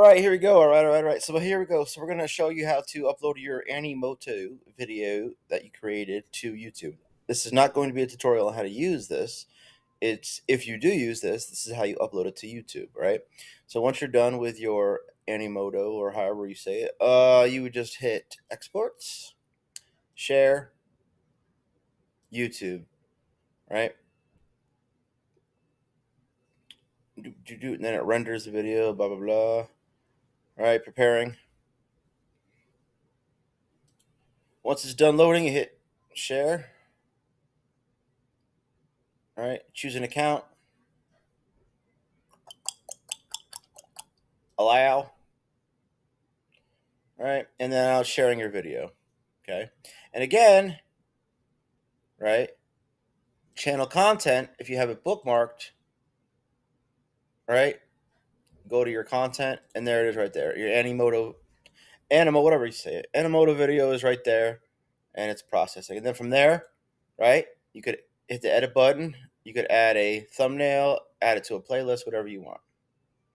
right, here we go. All right, all right, all right. So here we go. So we're gonna show you how to upload your Animoto video that you created to YouTube. This is not going to be a tutorial on how to use this. It's if you do use this, this is how you upload it to YouTube, right? So once you're done with your Animoto or however you say it, uh, you would just hit exports, share, YouTube, right? Do, do, do, and then it renders the video, blah blah blah. All right, preparing. Once it's done loading, you hit share. All right, choose an account. Allow. All right, and then now sharing your video. Okay, and again, right, channel content, if you have it bookmarked, right, go to your content, and there it is right there. Your Animoto, Animo, whatever you say. Animoto video is right there, and it's processing. And then from there, right, you could hit the edit button. You could add a thumbnail, add it to a playlist, whatever you want.